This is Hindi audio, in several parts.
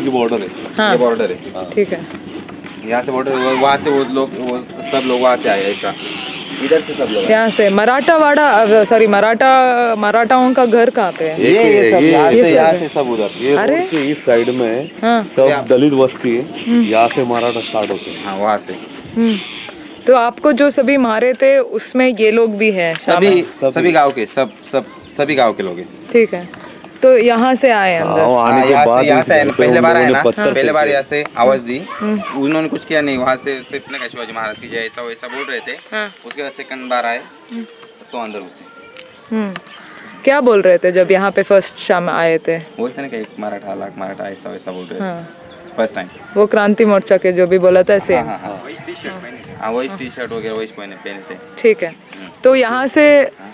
की बॉर्डर है। हाँ। ये बॉर्डर है। ठीक है। यहाँ से बॉर्डर वहाँ से वो लोग वो सब लोग वहाँ से आए ऐसा। इधर से सब लोग। यहाँ से मराठावाड़ा सॉरी मराठा मराठाओं का घर कहाँ पे है? ये ये सब यहाँ ये से यहाँ से सब उधर। ये अरे? के इस साइड में हाँ। सब दलित बस्ती है। यहाँ से मराठा स्टार्ट होते हैं। हाँ वहाँ से। हम्म। तो आपको जो सभी मारे थे उसमें ये लोग भी हैं सभी। सभी गाँव के सब सब सभी गाँव के लोग हैं। ठीक है। तो यहाँ से आए हाँ, अंदर। आने हाँ, के बाद यहाँ से ना, पहले बार आए ना पहले बार यहाँ से आवाज़ दी। उन्होंने कुछ किया नहीं वहाँ से सिर्फ़ ना शिवाजी महाराज की जय ऐसा वैसा बोल रहे थे। हाँ। उसके बाद सेकंड बार आए तो अंदर घुसे। हम्म। क्या बोल रहे थे जब यहाँ पे फ़र्स्ट शाम आए थे? वैसे ना कहीं मराठा लाख मराठा ऐसा वैसा बोल रहे थे। हाँ। फ़र्स्ट टाइम वो क्रांति मोर्चा के जो भी बोला था हाँ सेम हाँ हाँ। टी शर्ट हाँ वही टी शर्ट वगैरह वही पहने पहने थे। ठीक है। तो यहाँ से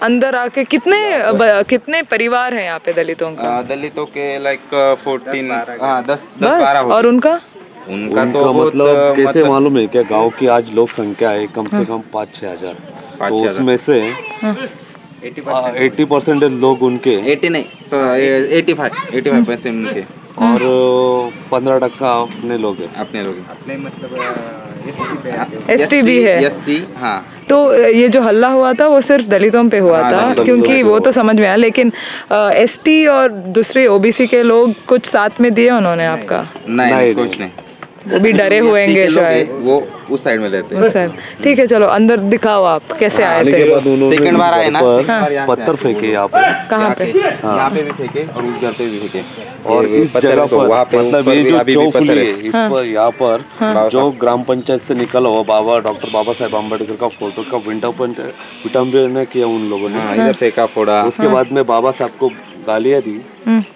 अंदर आके कितने ब- कितने परिवार हैं यहाँ पे दलितों का? दलितों के लाइक फोर्टीन हाँ दस दस बारह और उनका? उनका उनका तो मतलब कैसे मतलब मालूम है क्या गाँव की आज लोक संख्या है? कम से कम पाँच छह हज़ार। तो उसमें से एटी एट्टी परसेंट लोग उनके। एटी नहीं eighty five eighty five percent उनके। और पंद्रह टक्का अपने लोग हैं। अपने लोग अपने मतलब एस टी भी है। हाँ। तो ये जो हल्ला हुआ था वो सिर्फ़ दलितों पे हुआ हाँ, था क्योंकि वो तो समझ में आया लेकिन एस टी और दूसरे ओबीसी के लोग कुछ साथ में दिए उन्होंने आपका? नहीं, कुछ नहीं। वो भी डरे हुए ST के होंगे शायद। वो उस साइड में रहते हैं। सर ठीक है चलो अंदर दिखाओ आप कैसे आए थे? सेकंड बार आए ना, पर से पत्थर फेंके यहाँ पे। कहाँ पे? यहाँ पे भी फेंके और उस घर पे भी फेंके। और इस जगह पर वहाँ पे मतलब ये जो अभी भी चौक पत्थर है। है इस पर यहाँ पर जो ग्राम पंचायत से निकला हुआ बाबा डॉक्टर बाबा साहेब अंबेडकर का फ़ोटो का विंडो विंडोपन विटम्बन किया उन लोगों ने। हाँ फेंका फोड़ा। उसके बाद में बाबा साहब को गालियाँ दी।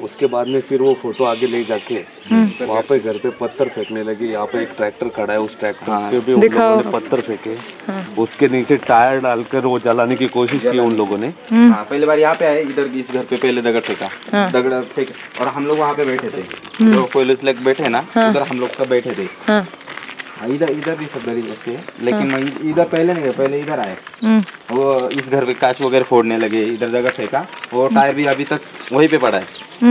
उसके बाद में फिर वो फ़ोटो आगे ले जाके वहाँ पे घर पे पत्थर फेंकने लगे। यहाँ पे एक ट्रैक्टर खड़ा है उस ट्रैक्टर हाँ। पे भी उन लोगों ने पत्थर फेंके। उसके नीचे टायर डालकर वो जलाने की कोशिश की उन लोगों ने। हाँ पहले बार यहाँ पे आए इधर इस घर पे पहले दगड़ फेंका। दगड़ फेंक और हम लोग वहाँ पे बैठे थे। जो पुलिस लोग बैठे ना उधर हम लोग सब बैठे थे। हाँ हाँ, इधर इधर भी सब गरीब बच्चे हैं। लेकिन मैं इध- इधर पहले नहीं गए पहले इधर आए हम्म, वो इस घर पे कांच वगैरह फोड़ने लगे इधर जगह फेंका वो टायर भी अभी तक वहीं पे पड़ा है।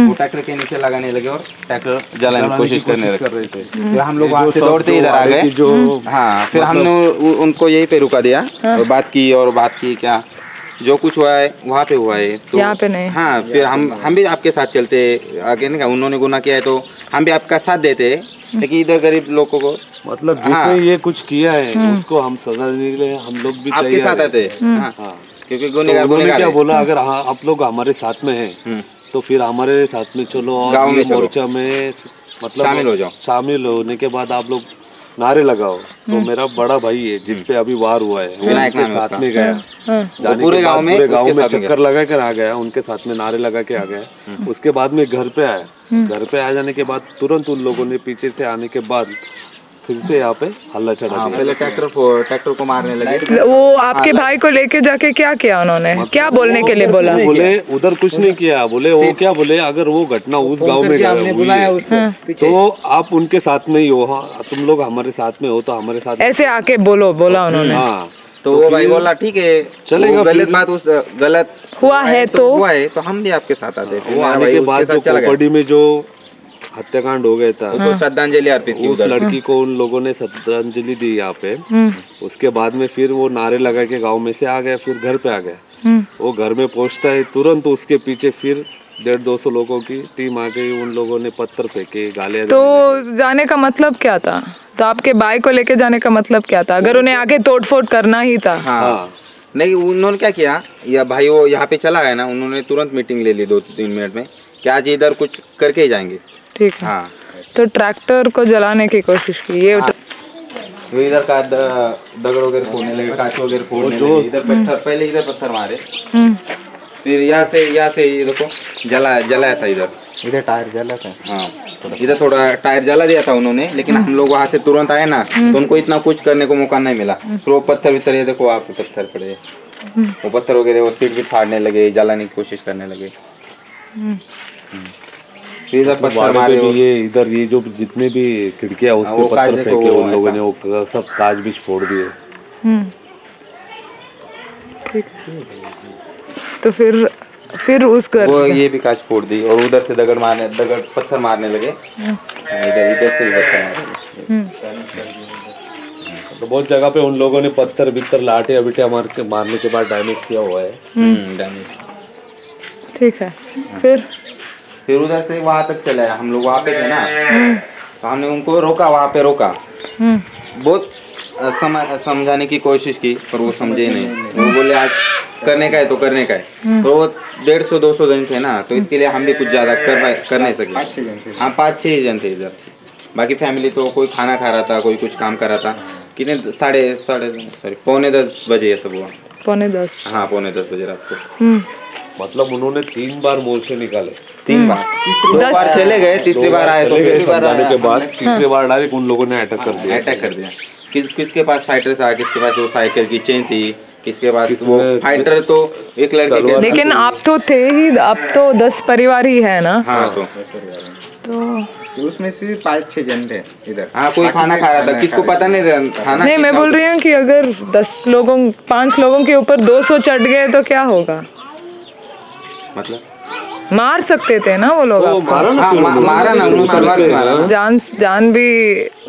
वो ट्रैक्टर के नीचे लगाने लगे और ट्रैक्टर जलाने की कोशिश करने लगे। कर रहे थे। फिर हम लोग वहाँ से दौड़ते इधर आ गए। जो हाँ फिर हमने उनको यही पे रुका दिया और बात की और बात की क्या जो कुछ हुआ है वहाँ पे हुआ है। तो यहाँ पे नहीं। हाँ फिर हम हम भी आपके साथ चलते आगे नहीं उन्होंने गुना किया है तो हम भी आपका साथ देते लेकिन इधर गरीब लोगों को मतलब जिसने हाँ। ये कुछ किया है उसको हम सजा देने के लिए हम लोग भी आपके साथ आते हैं। आते हाँ हाँ क्योंकि तो गुनेगार क्या बोला अगर हाँ आप लोग हमारे साथ में हैं हम्म। तो फिर हमारे साथ में चलो और गाँव में ये चलो। मोर्चा में मतलब शामिल हो जाओ। शामिल होने के बाद आप लोग नारे लगाओ। तो मेरा बड़ा भाई है जिसपे अभी वार हुआ है। विनायक उनके नाम साथ में गया। हाँ जाने पूरे गाँव में पूरे गाँव में चक्कर लगा कर आ गया उनके साथ में नारे लगा के आ गया। उसके बाद में घर पे आया। घर पे आ जाने के बाद तुरंत उन लोगों ने पीछे से आने के बाद फिर से यहाँ पे हल्ला चढ़ा हाँ पहले ट्रैक्टर को ट्रैक्टर को मारने लगे। वो आपके भाई को लेके जाके क्या किया उन्होंने? मतलब क्या बोलने के लिए बोला? बोले उधर कुछ नहीं किया। बोले वो क्या बोले अगर वो घटना उस गाँव में हमने हुई बुलाया है, उसको तो आप उनके साथ में ही हो हाँ। तुम लोग हमारे साथ में हो तो हमारे साथ ऐसे आके बोलो बोला उन्होंने। हाँ। तो वो भाई बोला ठीक है चलेगा गलत बात उस गलत हुआ है तो हुआ है तो हम भी आपके साथ आते हैं। वो आने के बाद जो कोपड़ी में जो हत्याकांड हो गया था। उसको श्रद्धांजलि अर्पित की उस लड़की को उन लोगों ने श्रद्धांजलि दी यहाँ पे। हम्म, उसके बाद में फिर वो नारे लगा के गाँव में से आ गया फिर घर पे आ गया। हम्म, वो घर में पहुँचता है तुरंत उसके पीछे फिर डेढ़ दो सौ लोगों की टीम आ गई उन लोगों ने पत्थर फेंके गालियाँ तो जाने का मतलब क्या था? तो आपके भाई को लेके जाने का मतलब क्या था? अगर उन्हें आगे तोड़ फोड़ करना ही था। हाँ। हाँ। नहीं उन्होंने क्या किया? या भाई वो यहाँ पे चला गया ना उन्होंने तुरंत मीटिंग ले ली दो तीन मिनट में कि आज इधर कुछ करके ही जाएँगे। ठीक है। हाँ। तो ट्रैक्टर को जलाने की कोशिश की ये तो इधर का दगड़ वगैरह फोड़ने लगे कांच वगैरह फोड़ने लगे इधर पत्थर पहले इधर पत्थर मारे। हम्म, फिर यहाँ से यहाँ से ये देखो जला जलाया था इधर। इधर टायर जला था। हाँ। इधर थोड़ा टायर जला दिया था उन्होंने लेकिन हम लोग वहाँ से तुरंत आए ना तो उनको इतना कुछ करने को मौका नहीं मिला। फिर वो पत्थर वित्थर ये देखो आप पत्थर पड़े। वो पत्थर वगैरह वो सीट भी फाड़ने लगे जलाने की कोशिश करने लगे। हम्म। इधर पत्थर पे भी ये इधर ये जो जितने भी खिड़कियाँ उस हाँ, पत्थर फेंके उन लोगों ने वो सब कांच भी फोड़ दिए। हम्म। तो फिर फिर उस घर वो ये भी कांच फोड़ दी और उधर से दगड़ मारने दगड़ पत्थर मारने लगे। इधर इधर से भी पत्थर मारने लगे तो बहुत जगह पे उन लोगों ने पत्थर बित्तर लाटे अबिटे मार के मारने के बाद डैमेज किया हुआ है। हम्म, damage। ठीक है। फिर? फिर उधर से वहाँ तक चले हम लोग वहाँ पे थे ना। तो हमने उनको रोका वहाँ पे रोका। हम्म। बहुत समझाने की कोशिश की पर वो समझे ही नहीं। वो बोले आज करने का है तो करने का है। तो वो डेढ़ सौ दो सौ जन थे ना तो इसके लिए हम भी कुछ ज़्यादा कर कर नहीं सके। हाँ पाँच छः जन थे इधर बाकी फैमिली तो कोई खाना खा रहा था कोई कुछ काम कर रहा था। कितने साढ़े साढ़े सॉरी पौने दस बजे ये सब हुआ। पौने दस। हाँ पौने दस बजे रात को। हम्म। मतलब उन्होंने तीन बार मोर्चे निकाले। तीन बार। दो बार चले गए तीसरी बार आए तो तीसरी बार समझाने के बाद तीसरी बार डायरेक्ट उन लोगों ने अटैक कर दिया। अटैक कर दिया। किस किसके पास फाइटर था किसके पास वो साइकिल की चेन थी किसके पास वो फाइटर तो एक लड़के के लेकिन आप तो थे ही आप तो दस परिवार ही है ना? हाँ तो। तो उसमें से पाँच छह जन थे इधर। हाँ कोई खाना खा रहा था। किसको पता नहीं था। खाना नहीं मैं बोल रही हूँ कि अगर दस लोगों पाँच लोगों के ऊपर दो सौ चढ़ गए तो क्या होगा? मतलब? मार सकते थे ना वो लोग तो मारा ना हाँ मा-। मारा ना उन्होंने तलवार से मारा। ना जान जान भी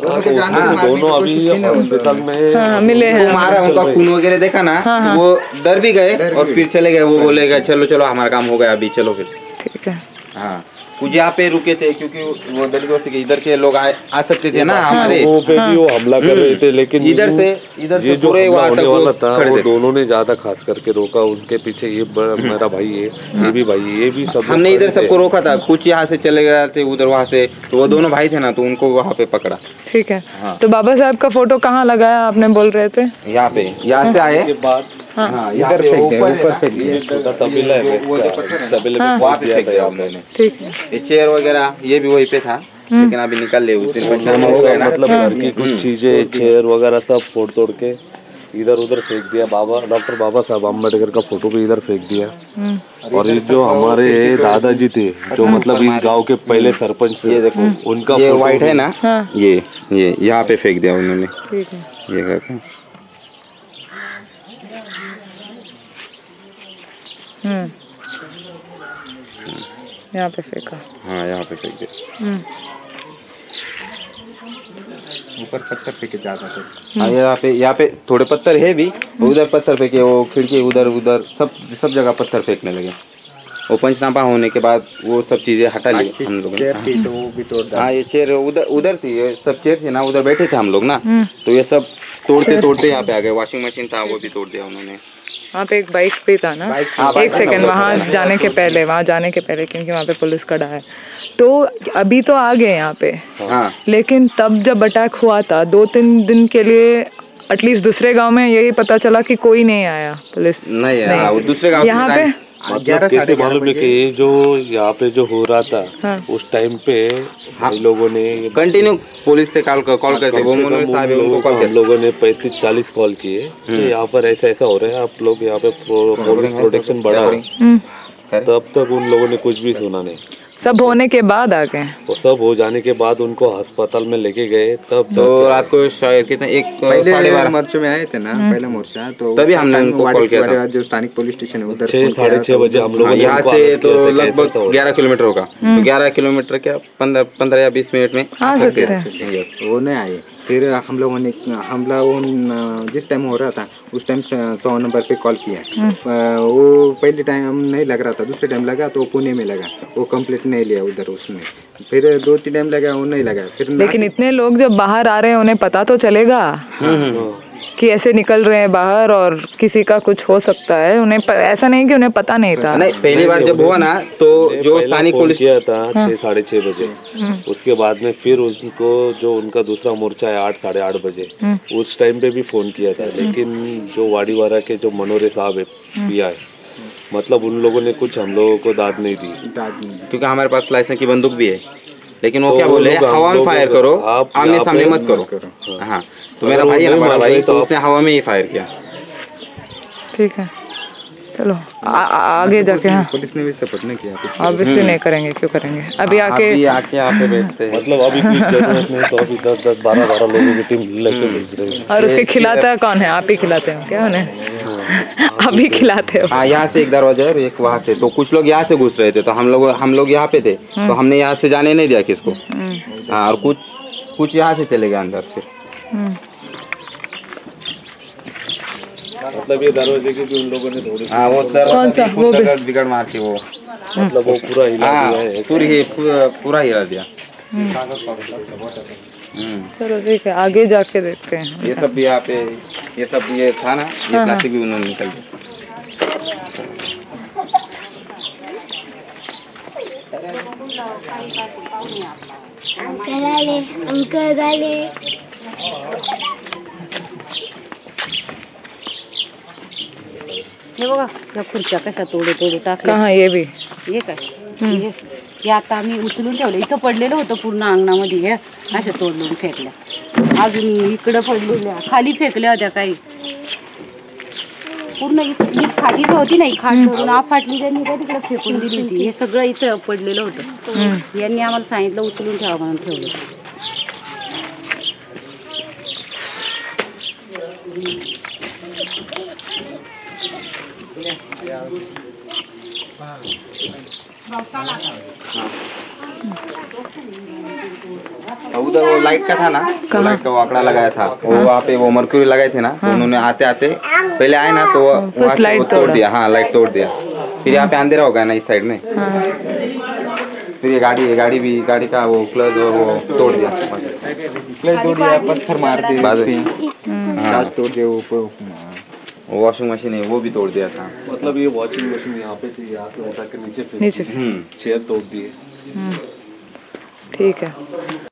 हाँ, उसमें दोनों अभी हॉस्पिटल में हाँ, मिले हैं। मारा उनका खून वगैरह देखा ना वो डर भी गए और फिर चले गए वो बोलेगा चलो चलो हमारा काम हो गया अभी चलो फिर। ठीक है। हाँ। कुछ यहाँ पे रुके थे क्योंकि वो दलितों से इधर के लोग आ, आ सकते थे ना हमारे। लोगों पे भी वो हमला कर रहे थे लेकिन इधर से- इधर से जो पूरे वहाँ होने तक वो वाला था वो दोनों ने ज़्यादा खास करके रोका उनके पीछे ये मेरा भाई है ये भी भाई ये भी सब हमने इधर सबको रोका था कुछ यहाँ से चले गए थे उधर वहाँ से तो वो दोनों भाई थे ना तो उनको वहाँ पे पकड़ा। ठीक है। हाँ। तो बाबा साहब का फ़ोटो कहाँ लगाया आपने बोल रहे थे? यहाँ पे यहाँ से आए। बाद हाँ यहाँ पे ऊपर ऊपर ये छोटा तबेला है इसका, तबेले में वहाँ फेंक पे दिया फेंक था दिया यहाँ हम पे। लोगों ने ठीक है। ये चेयर वगैरह ये भी वहीं पे था लेकिन अभी निकल ले उस दिन हो गया ना? मतलब घर की कुछ चीज़ें चेयर वगैरह सब फोड़ तोड़ के इधर उधर फेंक दिया। बाबा डॉक्टर बाबा साहब अंबेडकर का फ़ोटो भी इधर फेंक दिया। हम्म। और ये जो हमारे दादाजी थे जो मतलब इस गाँव के पहले सरपंच थे देखो उनका ये फ़ोटो व्हाइट है ना? हाँ। ये ये यहाँ पे फेंक दिया उन्होंने। ठीक है। ये हम्म। यहाँ पे फेंका। हाँ यहाँ पे फेंक दिया। हम्म। ऊपर पत्थर फेंके जाता थे। हाँ यहाँ पे यहाँ पे थोड़े पत्थर है भी उधर पत्थर फेंके वो खिड़की उधर उधर सब सब जगह पत्थर फेंकने लगे। वो पंचनामा होने के बाद वो सब चीज़ें हटा ली हम लोगों चेयर थी तो वो भी तोड़ हाँ ये चेयर उधर उधर थी ये सब चेयर थी ना उधर बैठे थे हम लोग ना हम्म। तो ये सब तोड़ते तोड़ते यहाँ पे आ गए। वॉशिंग मशीन था वो भी तोड़ दिया उन्होंने। वहाँ पे एक बाइक भी था ना। हाँ, एक सेकंड वहाँ जाने के पहले वहाँ जाने के पहले क्योंकि वहाँ पे पुलिस खड़ा है। तो अभी तो आ गए यहाँ पे। हाँ। लेकिन तब जब अटैक हुआ था दो तीन दिन के लिए एटलीस्ट दूसरे गाँव में यही पता चला कि कोई नहीं आया पुलिस नहीं है वो दूसरे गाँव यहाँ पे मतलब कैसे मालूम है कि ये जो यहाँ पे जो हो रहा था हाँ। उस टाइम पे हम लोगों ने कंटिन्यू पुलिस से कॉल कॉल करते वो है, हम लोगों ने पैंतीस चालीस कॉल किए कि यहाँ पर ऐसा ऐसा हो रहा है आप लोग यहाँ पे पुलिस प्रोटेक्शन बढ़ा रहे तब तक उन लोगों ने कुछ भी सुना नहीं। सब होने के बाद आ गए। वो सब हो जाने के बाद उनको अस्पताल में लेके गए तब तो रात को शायद कितने एक पहले बार मोर्चे में आए थे ना पहला मोर्चा तो तभी हमने उनको कॉल किया था। जो स्थानिक पुलिस स्टेशन है उधर साढ़े छह बजे हम लोगों हाँ, यहाँ से तो लगभग हो है। ग्यारह किलोमीटर होगा। तो ग्यारह किलोमीटर क्या पंद्रह पंद्रह या बीस मिनट में आ सकते हैं। वो नहीं आए। फिर हम लोगों ने हमला उन जिस टाइम हो रहा था उस टाइम सौ नंबर पे कॉल किया। वो पहले टाइम नहीं लग रहा था दूसरे टाइम लगा तो पुणे में लगा। वो कंप्लीट नहीं लिया उधर उसने। फिर दो तीन टाइम लगा वो नहीं लगा। फिर लेकिन इतने लोग जब बाहर आ रहे हैं उन्हें पता तो चलेगा। कि ऐसे निकल रहे हैं बाहर और किसी का कुछ हो सकता है उन्हें प, ऐसा नहीं कि उन्हें पता नहीं था। नहीं पहली बार जब हुआ ना तो जो फ़ोन पुलिस किया था छः साढ़े छः बजे। उसके बाद में फिर उनको जो उनका दूसरा मोर्चा है आठ साढ़े आठ बजे उस टाइम पे भी फ़ोन किया था। लेकिन जो वाड़ीवाड़ा के जो मनोरे साहब है पिया है मतलब उन लोगों ने कुछ हम लोगों को दाद नहीं दी। क्योंकि हमारे पास लाइसेंस की बंदूक भी है। लेकिन वो तो क्या बोले हवा में फायर करो आप आमने सामने मत करो। हाँ। तो मेरा भाई है वो ना नहीं बड़ा मार भाई तो तो उसने हवा में ही फायर किया। ठीक है। चलो आ, आ, आगे जाके हाँ। पुलिस ने भी सपोर्ट नहीं किया कुछ ऑब्वियसली नहीं करेंगे क्यों करेंगे? अभी आके अभी आके यहाँ पे बैठते हैं। मतलब अभी ज़रूरत नहीं तो अभी दस दस बारह बारह लोगों की टीम लेके भेज रहे हैं। और उसके खिलाता कौन है? आप ही खिलाते हो क्या उन्हें? अभी खिलाते हो। हाँ यहाँ से एक दरवाज़ा है और एक वहाँ से। तो कुछ लोग यहाँ से घुस रहे थे तो हम लोग हम लोग यहाँ पे थे। तो हमने यहाँ से जाने नहीं दिया किसको। हाँ और कुछ कुछ यहाँ से चले गए अंदर फिर मतलब ये दरवाजे की भी उन लोगों ने थोड़ी हाँ वो कौन सा? वो बिगड़ मारती वो। मतलब वो पूरा हिला हाँ दिया है पूरी ही- पूरा हिला दिया। हम्म। चलो ठीक है आगे जाके देखते हैं। ये सब भी यहाँ पे ये सब ये था ना ये प्लास्टिक भी उन्होंने निकल दिया। अंकल आले अंकल आले हे बघा या खुर्च्या कशा तोडू तोडू कहाँ ये भी? हे काय? हे हे आता आम्ही उचलून ठेवलं. इथं पडलेलं होतं पूर्ण अंगणामध्ये हे. अशा तोडून फेकल्या. अजून इकडं पडलेल्या खाली फेकल्या होत्या काही. पूर्ण ही खाली जी होती ना ही खाट धरून फाटली त्यांनी काय तिकडे फेकून दिली होती. हे सगळं इथं पडलेलं होतं. यांनी आम्हाला सांगितलं उचलून ठेवा म्हणून ठेवलं. उधर वो लाइट का था ना? वो लाइट का वो आंकड़ा लगाया था। वो वहाँ पे वो मरक्यूरी लगाए थे ना तो उन्होंने आते आते पहले आए ना तो वो वहाँ लाइट वो तोड़ दिया। हाँ लाइट तोड़ दिया। फिर यहाँ पे अंधेरा हो गया ना इस साइड में। फिर ये गाड़ी ये गाड़ी भी गाड़ी का वो क्लच और वो तोड़ दिया। क्लच तोड़ दिया पत्थर मार दिए तोड़ दिया ऊपर। वॉशिंग मशीन है वो भी तोड़ दिया था। मतलब ये वॉशिंग मशीन यहाँ पे थी यहाँ से उठा के नीचे नीचे हम्म चेयर तोड़ दिए ठीक है।